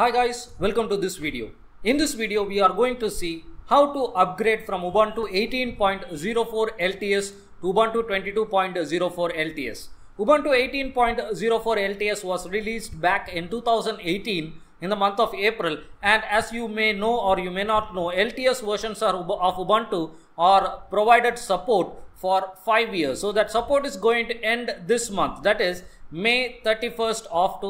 Hi guys, welcome to this video. In this video, we are going to see how to upgrade from Ubuntu 18.04 LTS to Ubuntu 22.04 LTS. Ubuntu 18.04 LTS was released back in 2018 in the month of April and as you may know or you may not know, LTS versions are, of Ubuntu are provided support for 5 years. So that support is going to end this month that is May 31st of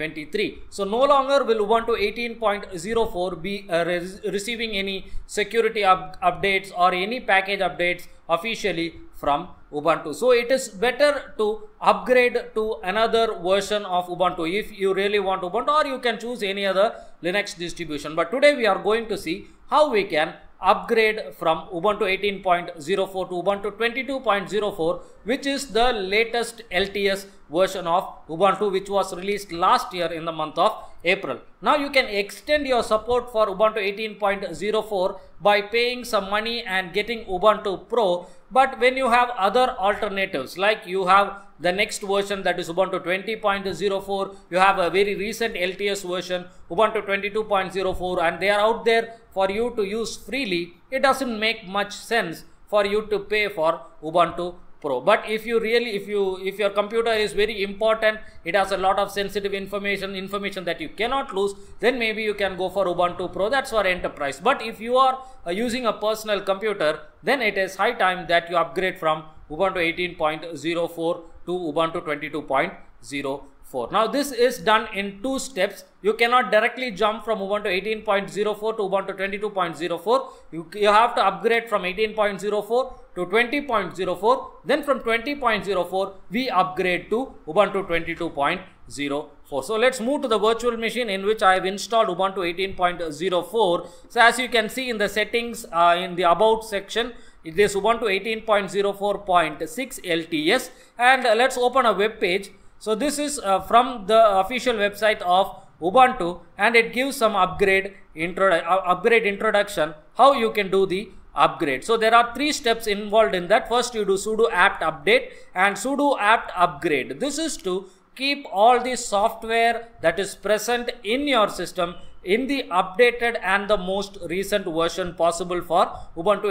2023. So no longer will Ubuntu 18.04 be uh, receiving any security up updates or any package updates officially from Ubuntu. So it is better to upgrade to another version of Ubuntu if you really want Ubuntu or you can choose any other Linux distribution. But today we are going to see how we can upgrade from Ubuntu 18.04 to Ubuntu 22.04 which is the latest LTS version of Ubuntu which was released last year in the month of April. Now you can extend your support for Ubuntu 18.04 by paying some money and getting Ubuntu Pro but when you have other alternatives like you have the next version that is Ubuntu 20.04 you have a very recent LTS version Ubuntu 22.04 and they are out there for you to use freely it doesn't make much sense for you to pay for Ubuntu Pro. But if you really, if you, if your computer is very important, it has a lot of sensitive information, information that you cannot lose, then maybe you can go for Ubuntu Pro. That's for enterprise. But if you are uh, using a personal computer, then it is high time that you upgrade from Ubuntu 18.04 to Ubuntu 22.04. Now this is done in two steps. You cannot directly jump from Ubuntu 18.04 to Ubuntu 22.04. You, you have to upgrade from 18.04 to 20.04. Then from 20.04 we upgrade to Ubuntu 22.04. So let's move to the virtual machine in which I have installed Ubuntu 18.04. So as you can see in the settings uh, in the about section it is Ubuntu 18.04.6 LTS and uh, let's open a web page so this is uh, from the official website of Ubuntu and it gives some upgrade intro uh, upgrade introduction how you can do the upgrade. So there are three steps involved in that. First you do sudo apt update and sudo apt upgrade. This is to keep all the software that is present in your system in the updated and the most recent version possible for Ubuntu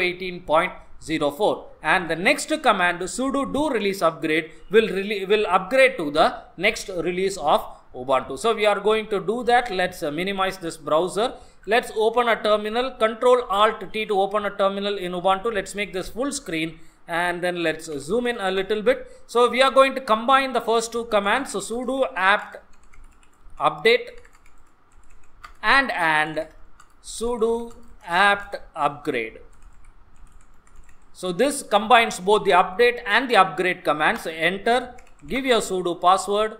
18.04 and the next command sudo do release upgrade will really will upgrade to the next release of Ubuntu. So we are going to do that. Let's uh, minimize this browser. Let's open a terminal. Control Alt T to open a terminal in Ubuntu. Let's make this full screen and then let's zoom in a little bit. So we are going to combine the first two commands. So sudo apt update and and sudo apt upgrade. So this combines both the update and the upgrade commands. So enter, give your sudo password.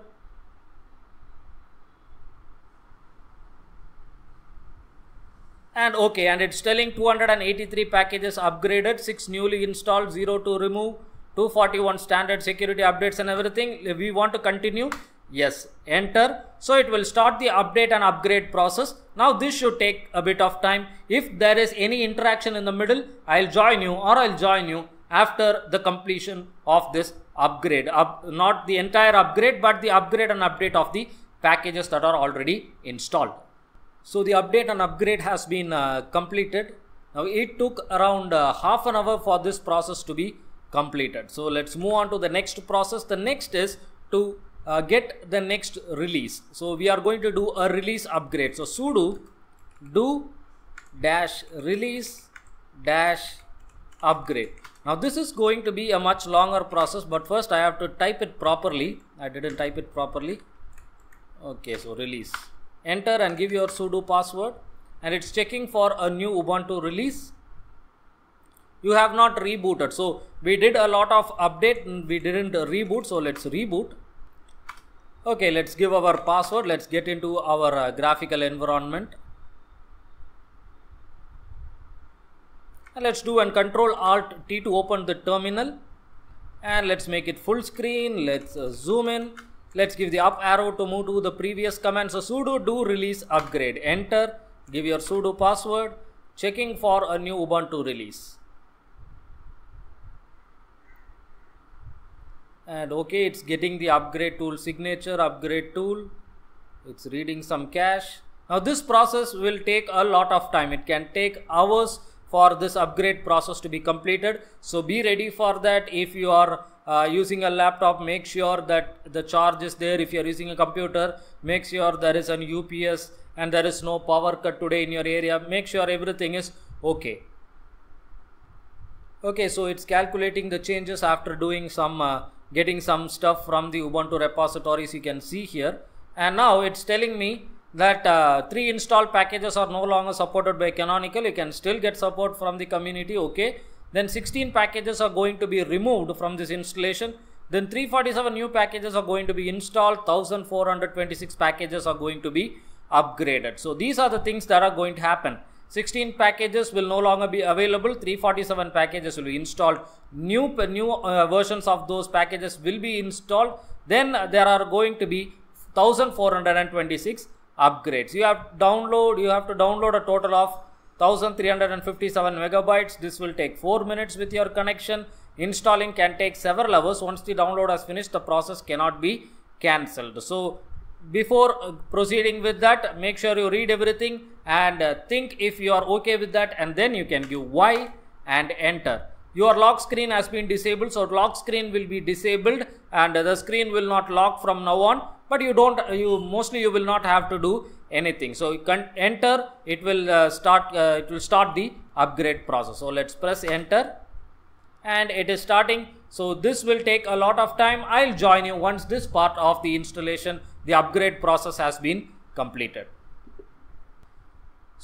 And okay, and it's telling 283 packages upgraded, 6 newly installed, 0 to remove, 241 standard security updates and everything. We want to continue. Yes, enter. So it will start the update and upgrade process. Now this should take a bit of time. If there is any interaction in the middle, I'll join you or I'll join you after the completion of this upgrade. Up, not the entire upgrade, but the upgrade and update of the packages that are already installed. So the update and upgrade has been uh, completed. Now it took around uh, half an hour for this process to be completed. So let's move on to the next process. The next is to uh, get the next release. So we are going to do a release upgrade. So sudo do dash release dash upgrade. Now this is going to be a much longer process but first I have to type it properly. I didn't type it properly. Okay so release. Enter and give your sudo password and it's checking for a new Ubuntu release. You have not rebooted. So we did a lot of update and we didn't reboot. So let's reboot. Okay, let's give our password. Let's get into our uh, graphical environment. And let's do and control alt T to open the terminal. And let's make it full screen. Let's uh, zoom in. Let's give the up arrow to move to the previous command. So sudo do release upgrade. Enter. Give your sudo password. Checking for a new Ubuntu release. And okay it's getting the upgrade tool signature upgrade tool it's reading some cache Now this process will take a lot of time. It can take hours for this upgrade process to be completed. So be ready for that. If you are uh, using a laptop, make sure that the charge is there. If you are using a computer, make sure there is an UPS and there is no power cut today in your area. Make sure everything is okay. Okay, so it's calculating the changes after doing some, uh, getting some stuff from the Ubuntu repositories you can see here. And now it's telling me that uh, three installed packages are no longer supported by Canonical. You can still get support from the community. Okay. Then 16 packages are going to be removed from this installation. Then 347 new packages are going to be installed. 1426 packages are going to be upgraded. So these are the things that are going to happen. 16 packages will no longer be available 347 packages will be installed new new uh, versions of those packages will be installed then there are going to be 1426 upgrades. You have download, you have to download a total of 1357 megabytes. This will take 4 minutes with your connection. Installing can take several hours. Once the download has finished, the process cannot be cancelled. So before uh, proceeding with that, make sure you read everything and uh, think if you are okay with that and then you can give Y and enter. Your lock screen has been disabled so lock screen will be disabled and the screen will not lock from now on but you don't you mostly you will not have to do anything. So you can enter it will uh, start uh, it will start the upgrade process. So let's press enter and it is starting. So this will take a lot of time. I'll join you once this part of the installation the upgrade process has been completed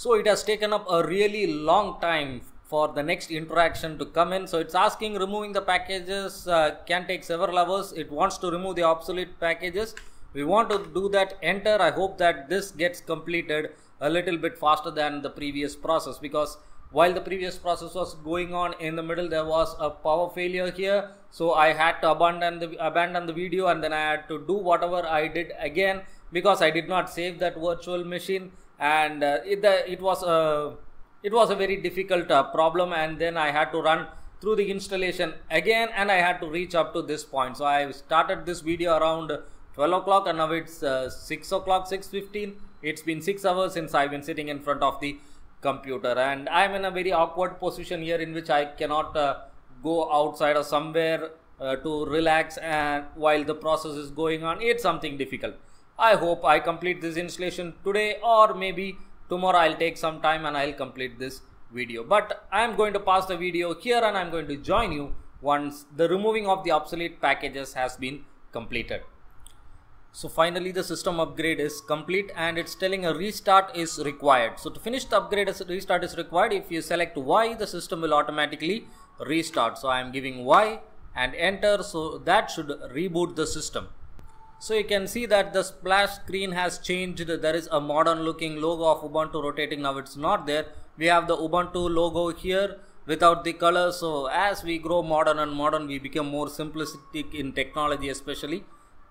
so it has taken up a really long time for the next interaction to come in. So it's asking removing the packages uh, can take several hours. It wants to remove the obsolete packages we want to do that enter i hope that this gets completed a little bit faster than the previous process because while the previous process was going on in the middle there was a power failure here. So i had to abandon the abandon the video and then i had to do whatever i did again because i did not save that virtual machine. And uh, it, uh, it was a it was a very difficult uh, problem and then i had to run through the installation again and i had to reach up to this point. So i started this video around 12 o'clock and now it's uh, 6 o'clock 6.15 it's been 6 hours since I've been sitting in front of the computer. And I'm in a very awkward position here in which I cannot uh, go outside or somewhere uh, to relax and while the process is going on it's something difficult. I hope I complete this installation today or maybe tomorrow I'll take some time and I'll complete this video. But I'm going to pause the video here and I'm going to join you once the removing of the obsolete packages has been completed. So finally the system upgrade is complete and it's telling a restart is required. So to finish the upgrade a restart is required. If you select Y the system will automatically restart. So I am giving Y and enter so that should reboot the system. So you can see that the splash screen has changed. There is a modern looking logo of Ubuntu rotating. Now it's not there. We have the Ubuntu logo here without the color. So as we grow modern and modern, we become more simplistic in technology especially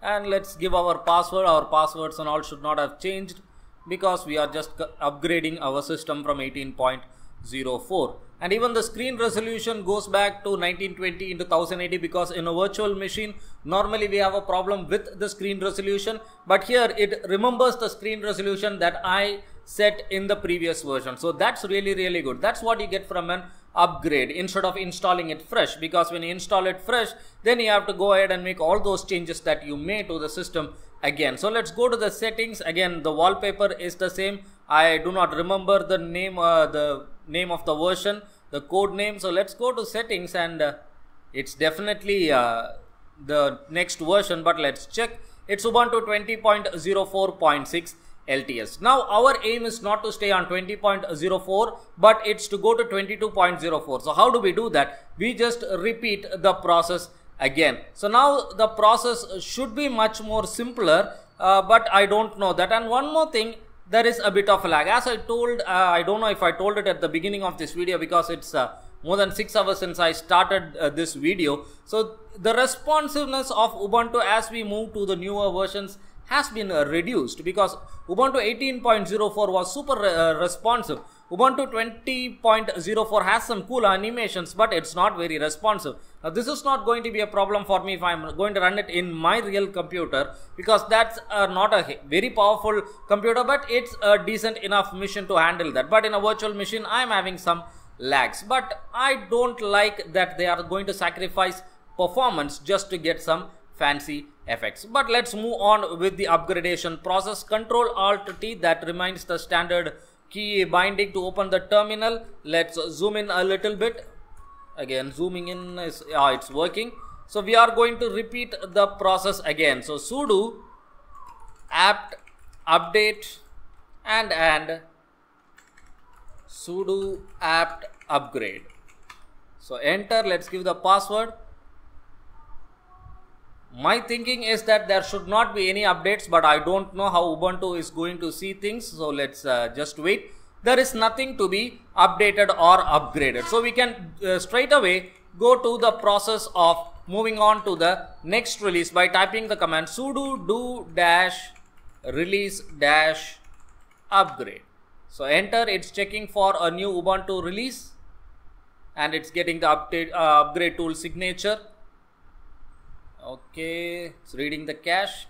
and let's give our password. Our passwords and all should not have changed because we are just upgrading our system from 18.04 and even the screen resolution goes back to 1920 into 1080 because in a virtual machine normally we have a problem with the screen resolution. But here it remembers the screen resolution that I set in the previous version. So that's really really good. That's what you get from an upgrade instead of installing it fresh. Because when you install it fresh then you have to go ahead and make all those changes that you made to the system again. So let's go to the settings. Again the wallpaper is the same. I do not remember the name uh, the name of the version the code name. So let's go to settings and uh, it's definitely uh, the next version but let's check. It's ubuntu 20.04.6 LTS. Now our aim is not to stay on 20.04 but it's to go to 22.04. So how do we do that? We just repeat the process again. So now the process should be much more simpler uh, but I don't know that and one more thing there is a bit of a lag as I told uh, I don't know if I told it at the beginning of this video because it's uh, more than 6 hours since I started uh, this video. So the responsiveness of Ubuntu as we move to the newer versions has been uh, reduced because Ubuntu 18.04 was super uh, responsive. Ubuntu 20.04 has some cool animations but it's not very responsive. Now this is not going to be a problem for me if I'm going to run it in my real computer because that's uh, not a very powerful computer but it's a decent enough machine to handle that. But in a virtual machine I'm having some lags but I don't like that they are going to sacrifice performance just to get some fancy effects. But let's move on with the upgradation process. Control Alt T that remains the standard key binding to open the terminal. Let's zoom in a little bit. Again zooming in is yeah, it's working. So we are going to repeat the process again. So sudo apt update and and sudo apt upgrade. So enter, let's give the password my thinking is that there should not be any updates but I don't know how Ubuntu is going to see things so let's uh, just wait. There is nothing to be updated or upgraded. So we can uh, straight away go to the process of moving on to the next release by typing the command sudo do dash release dash upgrade. So enter it's checking for a new Ubuntu release and it's getting the update uh, upgrade tool signature okay it's reading the cache.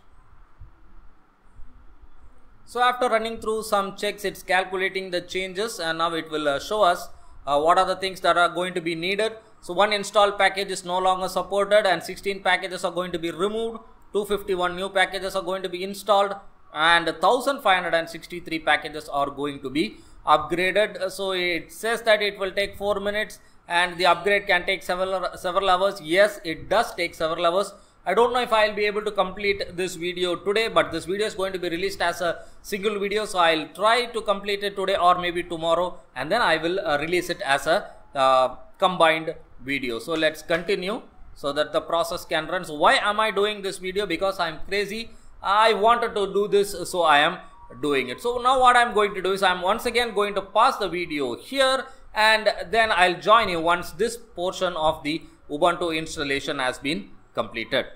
So after running through some checks it's calculating the changes and now it will uh, show us uh, what are the things that are going to be needed. So one install package is no longer supported and 16 packages are going to be removed. 251 new packages are going to be installed and 1563 packages are going to be upgraded. So it says that it will take 4 minutes and the upgrade can take several several hours. Yes it does take several hours I don't know if I'll be able to complete this video today but this video is going to be released as a single video so I'll try to complete it today or maybe tomorrow and then I will uh, release it as a uh, combined video. So let's continue so that the process can run. So why am I doing this video? Because I'm crazy. I wanted to do this so I am doing it. So now what I'm going to do is I'm once again going to pause the video here and then I'll join you once this portion of the Ubuntu installation has been completed.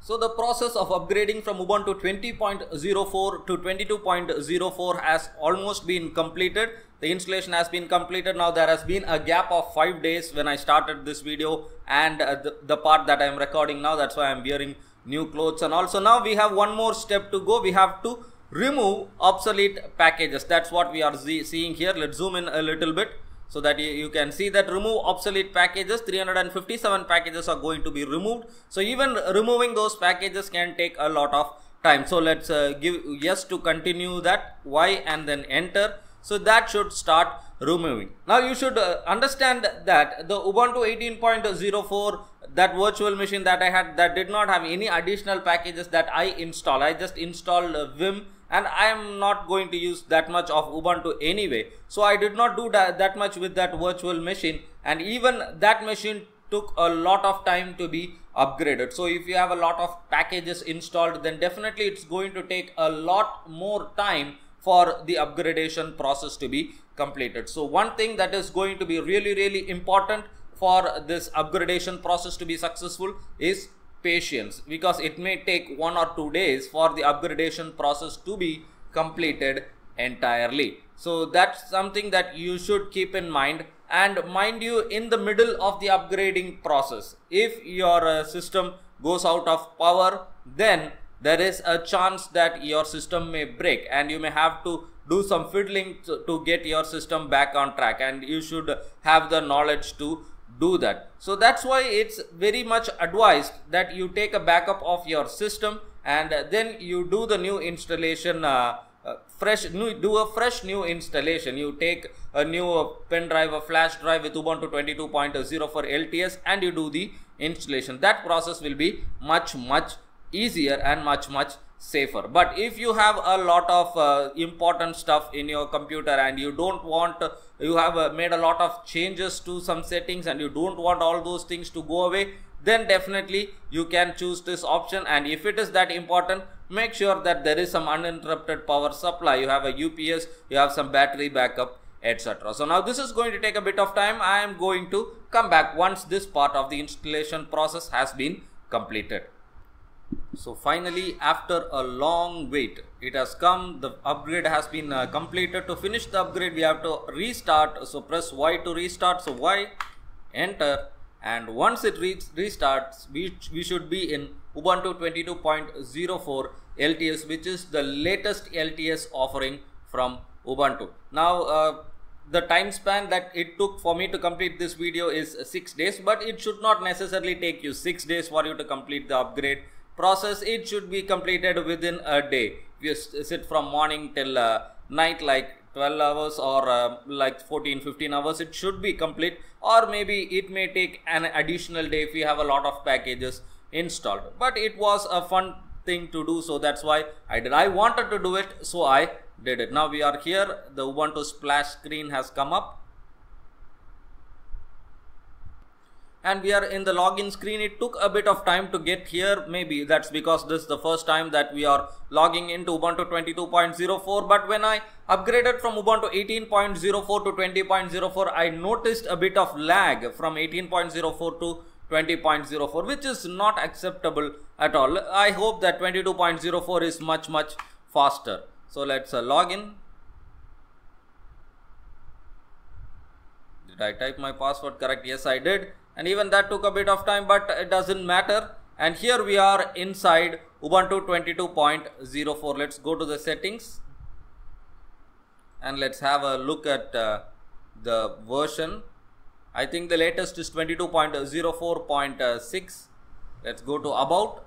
So the process of upgrading from Ubuntu 20.04 to 22.04 has almost been completed. The installation has been completed. Now there has been a gap of 5 days when I started this video and uh, the, the part that I am recording now. That's why I am wearing new clothes and also now we have one more step to go. We have to remove obsolete packages. That's what we are seeing here. Let's zoom in a little bit so that you, can see that remove obsolete packages 357 packages are going to be removed. So even removing those packages can take a lot of time. So let's uh, give yes to continue that y and then enter. So that should start removing. Now you should uh, understand that the ubuntu 18.04 that virtual machine that i had that did not have any additional packages that i installed i just installed uh, vim and I am not going to use that much of Ubuntu anyway. So I did not do that, that much with that virtual machine and even that machine took a lot of time to be upgraded. So if you have a lot of packages installed then definitely it's going to take a lot more time for the upgradation process to be completed. So one thing that is going to be really really important for this upgradation process to be successful is patience because it may take one or two days for the upgradation process to be completed entirely. So that's something that you should keep in mind and mind you in the middle of the upgrading process if your uh, system goes out of power then there is a chance that your system may break and you may have to do some fiddling to, to get your system back on track and you should have the knowledge to do that. So that's why it's very much advised that you take a backup of your system and then you do the new installation uh, uh, fresh new, do a fresh new installation you take a new uh, pen drive a flash drive with ubuntu 22.0 for lts and you do the installation that process will be much much easier and much much safer. But if you have a lot of uh, important stuff in your computer and you don't want you have uh, made a lot of changes to some settings and you don't want all those things to go away then definitely you can choose this option. And if it is that important make sure that there is some uninterrupted power supply. You have a ups you have some battery backup etc so now this is going to take a bit of time. I am going to come back once this part of the installation process has been completed So finally after a long wait it has come the upgrade has been uh, completed. To finish the upgrade we have to restart. So press Y to restart. So Y enter. And once it re restarts we, we should be in Ubuntu 22.04 LTS which is the latest LTS offering from Ubuntu. Now uh, the time span that it took for me to complete this video is 6 days but it should not necessarily take you 6 days for you to complete the upgrade process it should be completed within a day. If you sit from morning till uh, night like 12 hours or uh, like 14 15 hours it should be complete. Or maybe it may take an additional day if you have a lot of packages installed. But it was a fun thing to do so that's why I did. I wanted to do it so I did it. Now we are here. The Ubuntu splash screen has come up and we are in the login screen. It took a bit of time to get here. Maybe that's because this is the first time that we are logging into ubuntu 22.04 but when i upgraded from ubuntu 18.04 to 20.04 i noticed a bit of lag from 18.04 to 20.04 which is not acceptable at all. I hope that 22.04 is much much faster. So let's uh, log in. Did i type my password correct? Yes i did and even that took a bit of time but it doesn't matter. And here we are inside Ubuntu 22.04 let's go to the settings. And let's have a look at uh, the version. I think the latest is 22.04.6 let's go to about.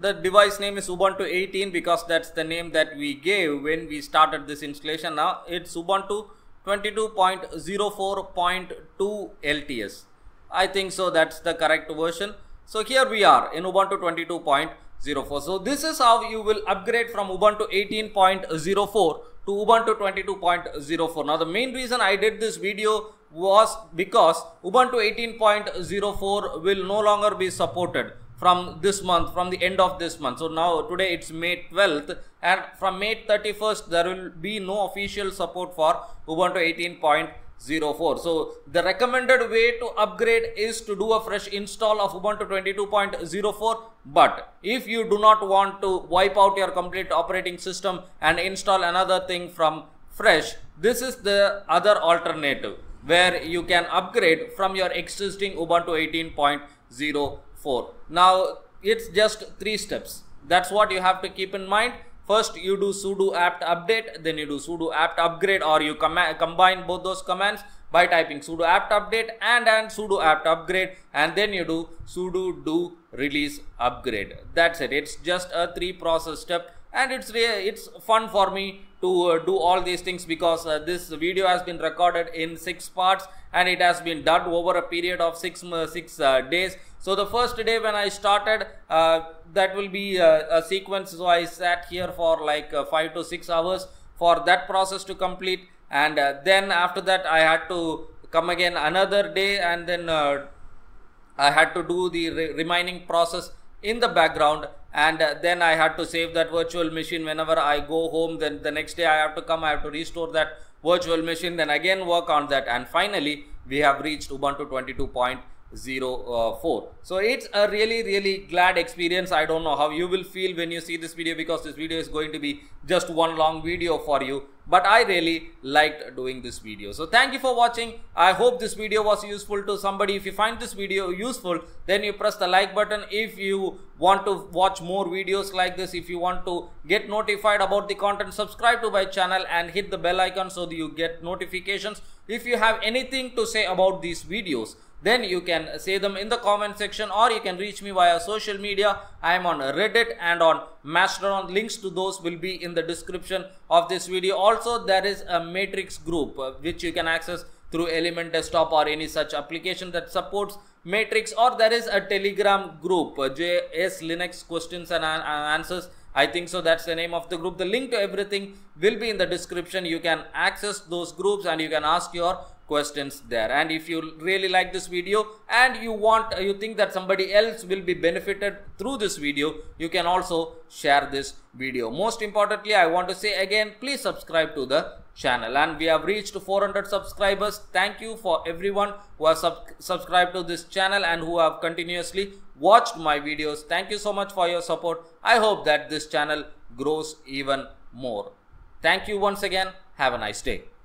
The device name is Ubuntu 18 because that's the name that we gave when we started this installation. Now it's Ubuntu 22.04.2 LTS I think so that's the correct version. So here we are in Ubuntu 22.04. So this is how you will upgrade from Ubuntu 18.04 to Ubuntu 22.04. Now the main reason I did this video was because Ubuntu 18.04 will no longer be supported from this month from the end of this month so now today it's may 12th and from may 31st there will be no official support for ubuntu 18.04 04. So the recommended way to upgrade is to do a fresh install of Ubuntu 22.04. But if you do not want to wipe out your complete operating system and install another thing from fresh, this is the other alternative where you can upgrade from your existing Ubuntu 18.04. Now it's just three steps. That's what you have to keep in mind. First you do sudo apt update, then you do sudo apt upgrade or you com combine both those commands by typing sudo apt update and and sudo apt upgrade and then you do sudo do release upgrade. That's it. It's just a three process step and it's it's fun for me to uh, do all these things because uh, this video has been recorded in six parts and it has been done over a period of six six uh, days so the first day when i started uh, that will be a, a, sequence. So i sat here for like uh, 5 to 6 hours for that process to complete. And then after that i had to come again another day. And then i had to do the re remaining process in the background. And uh, then I had to save that virtual machine whenever I go home. Then the next day I have to come I have to restore that virtual machine then again work on that. And finally we have reached Ubuntu 22.0 Uh, 04 so it's a really really glad experience. I don't know how you will feel when you see this video because this video is going to be just one long video for you. But i really liked doing this video. So thank you for watching. I hope this video was useful to somebody. If you find this video useful then you press the like button. If you want to watch more videos like this if you want to get notified about the content subscribe to my channel and hit the bell icon so that you get notifications. If you have anything to say about these videos then you can say them in the comment section or you can reach me via social media. I am on Reddit and on Mastodon. Links to those will be in the description of this video. Also, there is a Matrix group uh, which you can access through Element Desktop or any such application that supports Matrix or there is a Telegram group, uh, JS Linux questions and answers. I think so that's the name of the group. The link to everything will be in the description. You can access those groups and you can ask your questions there and if you really like this video and you want you think that somebody else will be benefited through this video you can also share this video most importantly i want to say again please subscribe to the channel and we have reached 400 subscribers thank you for everyone who has sub subscribed to this channel and who have continuously watched my videos. Thank you so much for your support. I hope that this channel grows even more. Thank you once again. Have a nice day.